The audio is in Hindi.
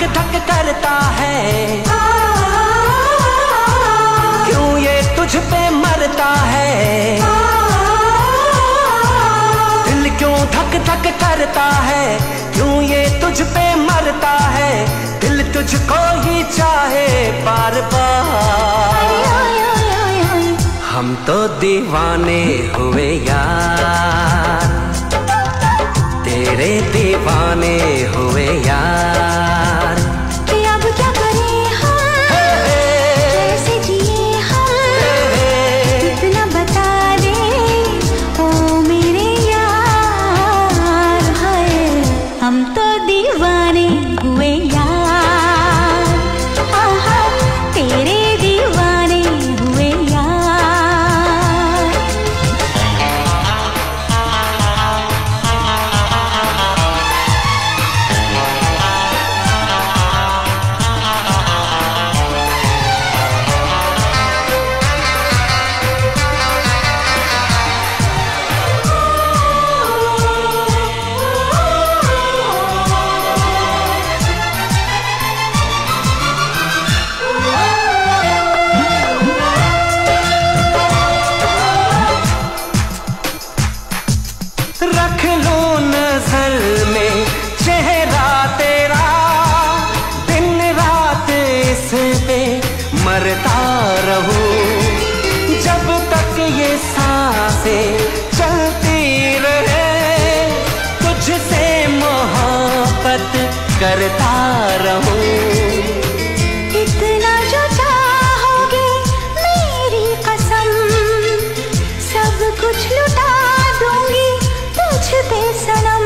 धक धक करता है। क्यों ये तुझ पे मरता है? दिल क्यों धक धक करता है? क्यों ये तुझ पे मरता है? दिल तुझको ही चाहे बार बार। हम तो दीवाने हुए यार। तेरे दीवाने हुए यार। रख लो नज़र में चेहरा तेरा। दिन रात इस पे मरता रहूँ। जब तक ये सांसे चलती रहे, तुझसे मोहब्बत करता रहूँ। कुछ लुटा pensa na